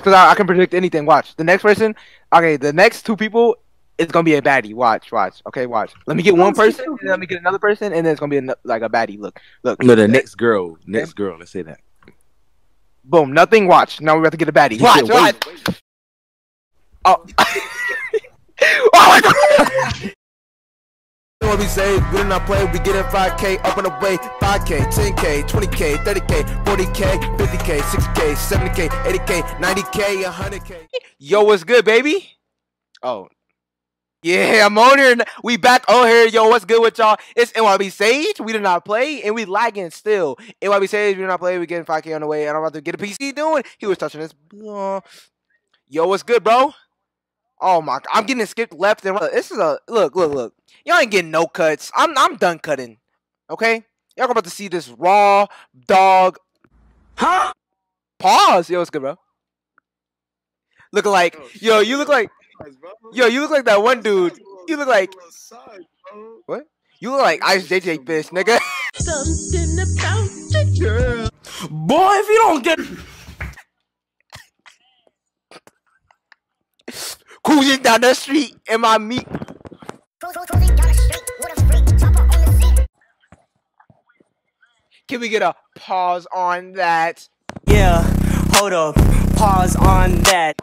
because I, I can predict anything. Watch the next person. Okay, the next two people it's gonna be a baddie. Watch, watch. Okay, watch. Let me get one person, and let me get another person, and then it's gonna be a, like a baddie. Look, look. No, the next girl, next girl. Let's say that. Boom. Nothing. Watch. Now we're about to get a baddie. You Watch, said watch. wait. Oh. oh my god. What we say, we do not play, we get it 5k up the way. 5k, 10k, 20k, 30k, 40k, 50k, 60k, 70k, 80k, 90k, 100k. Yo, what's good, baby? Oh. Yeah, I'm on here. We back on here. Yo, what's good with y'all? It's NYB Sage. We did not play, and we lagging still. NYB Sage, we did not play. We getting 5K on the way, and I'm about to get a PC doing. He was touching this. Uh, Yo, what's good, bro? Oh my, I'm getting skipped left and right. This is a look, look, look. Y'all ain't getting no cuts. I'm, I'm done cutting. Okay, y'all about to see this raw dog. Huh? Pause. Yo, what's good, bro? Looking like, oh, yo, you look like. Yo, you look like that one dude. You look like what? You look like Ice JJ Fish, nigga. Something about the girl. Boy, if you don't get Cruising down the street in my meat. Can we get a pause on that? Yeah, hold up. Pause on that.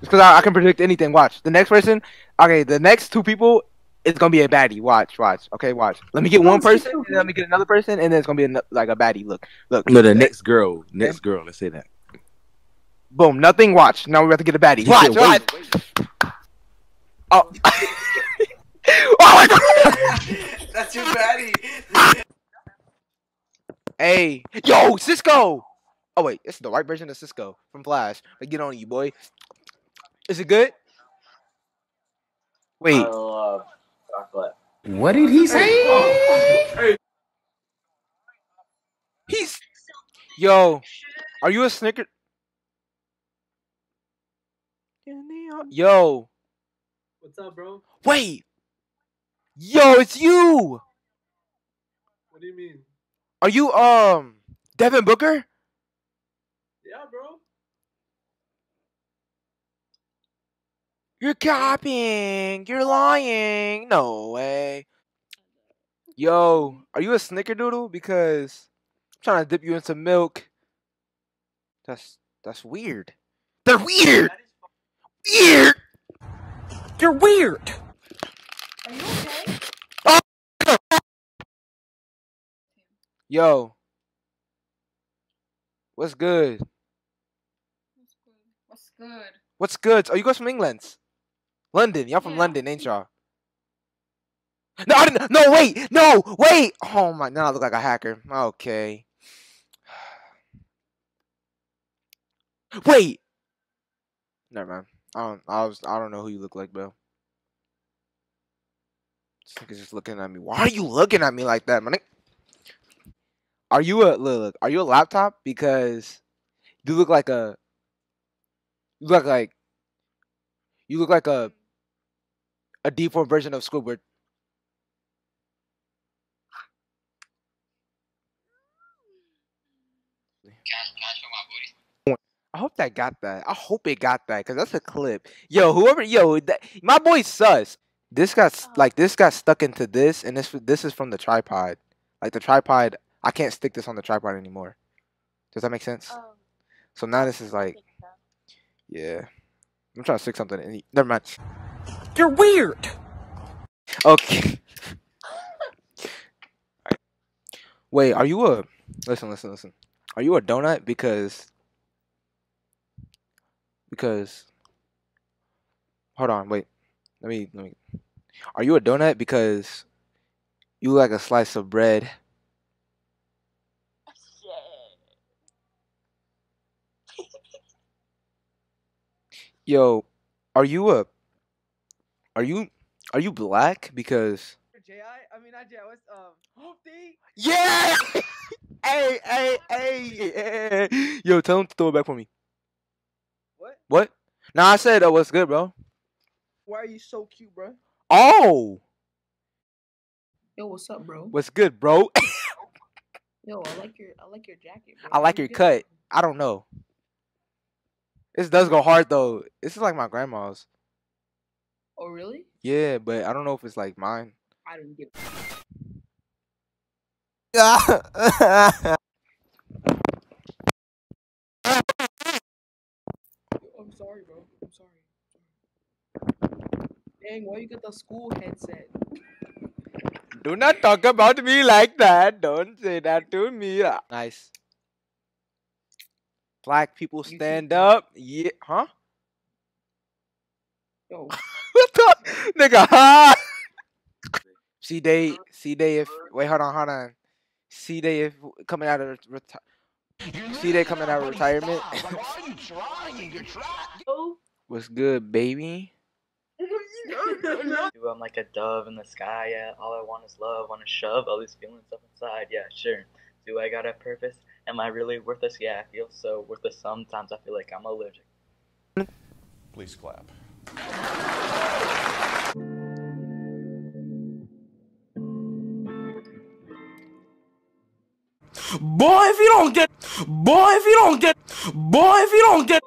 Because I, I can predict anything. Watch the next person. Okay, the next two people. It's gonna be a baddie. Watch, watch. Okay, watch. Let me get one person, and then let me get another person, and then it's gonna be a, like a baddie. Look, look. No, the next girl, next girl. Let's say that. Boom. Nothing. Watch. Now we're about to get a baddie. You Watch. said Watch. wait. Oh. oh my god. That's your baddie. Hey, yo, Cisco. Oh wait, it's the right version of Cisco from Flash. But get on you, boy. Is it good? Wait, I love chocolate. What did he say? hey he's. Yo, are you a Snicker? Yo, What's up, bro? wait. Yo, it's you. What do you mean? Are you um Devin Booker? Yeah, bro. You're copying. You're lying. No way. Yo, are you a snickerdoodle? Because I'm trying to dip you in some milk. That's that's weird. They're weird. Weird. You're weird. Are you okay? Yo. What's good? What's good? What's good? What's good? Are you guys from England? London. Y'all from Yeah. London, ain't y'all? No, I didn't, no, wait, no, wait. Oh my, now I look like a hacker. Okay. Wait. Never mind. I don't. I was. I don't know who you look like, bro. This nigga's just looking at me. Why are you looking at me like that, man? Are you a look? Are you a laptop? Because you look like a. You look like. You look like a. A deformed version of Squidward. I hope that got that. I hope it got that because that's a clip. Yo, whoever, yo, that, my boy sus. This got s- like this got stuck into this, and this this is from the tripod. Like the tripod, I can't stick this on the tripod anymore. Does that make sense? Um, So now this is like, yeah. I'm trying to stick something in. Never mind. You're weird. Okay. Wait, are you a listen, listen, listen. Are you a donut because because hold on, wait. Let me let me Are you a donut because you look like a slice of bread? Yo, are you a are you are you black because Ji, I mean not Ji. What's um Hoopty? Yeah. hey, hey, hey. Yeah. Yo, tell him to throw it back for me. What? What? Nah, I said uh, what's good, bro. Why are you so cute, bro? Oh, Yo, what's up, bro? what's good, bro? Yo, I like your I like your jacket. Bro. I like your cut. I don't know. This does go hard though. This is like my grandma's. Oh really? Yeah, but I don't know if it's like mine. I didn't get. I'm sorry, bro. I'm sorry. Dang, why you get the school headset? Do not talk about me like that. Don't say that to me. Nice. Black people stand up. Yeah. Huh? Yo, what the nigga? Huh? C day, C day. If wait, hold on, hold on. See day if coming out of reti- C they coming out of retirement. Oh. What's good, baby? Do I'm like a dove in the sky, yeah. All I want is love, wanna shove all these feelings up inside, yeah, sure. Do I got a purpose? Am I really worthless? Yeah, I feel so worthless sometimes. I feel like I'm allergic. Please clap. Boy, if you don't get, boy, if you don't get, boy, if you don't get.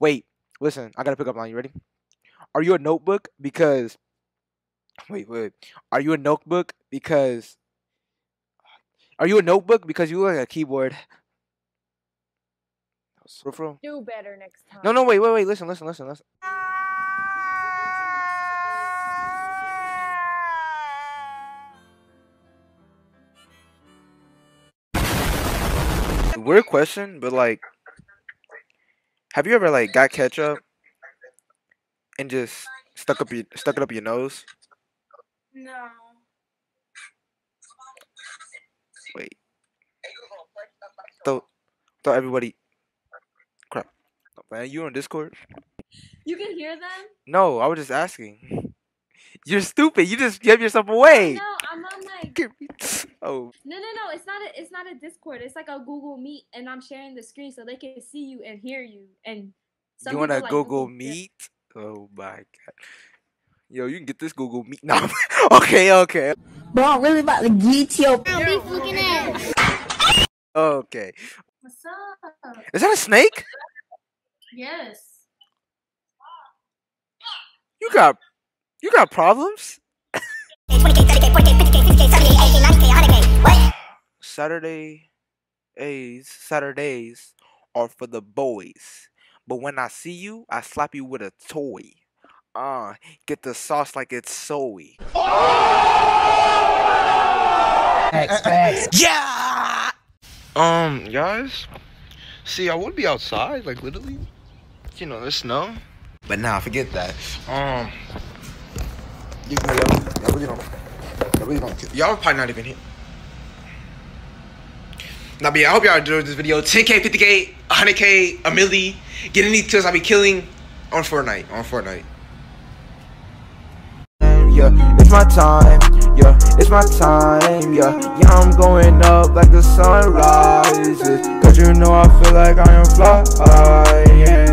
Wait, listen. I gotta pick up line. You ready? Are you a notebook? Because wait, wait. Are you a notebook? Because are you a notebook? Because you look like a keyboard. For- for- Do better next time. No, no, wait, wait, wait. Listen, listen, listen, listen. Weird question, but like, have you ever like got ketchup and just stuck up your stuck it up your nose? No. Wait. Thought thought everybody. Crap. Man, you on Discord? You can hear them? No, I was just asking. You're stupid. You just gave yourself away. No, I'm on like Oh, no, no, no. It's not a. It's not a Discord. It's like a Google Meet, and I'm sharing the screen so they can see you and hear you. And some you want to like, Google Google- Meet? Oh my god. Yo, you can get this Google Meet. No. okay, okay. Bro, I'm really about to get your Okay. What's up? Is that a snake? Yes. You got you got problems? Saturday A's Saturdays are for the boys. But when I see you, I slap you with a toy. Uh, get the sauce like it's soy. Yeah. Um, guys, see, I would be outside, like literally, you know, there's snow. But nah, forget that. Um, you, y'all, y'all really don't, y'all really don't, y'all probably not even here. Nah, but yeah, I hope y'all enjoyed this video. 10k, 50k, 100k, a milli. Get any kills I'll be killing on Fortnite, on Fortnite. Yeah, it's my time. Yeah, it's my time. Yeah, yeah, I'm going up like the sun rises. Cause you know I feel like I am fly.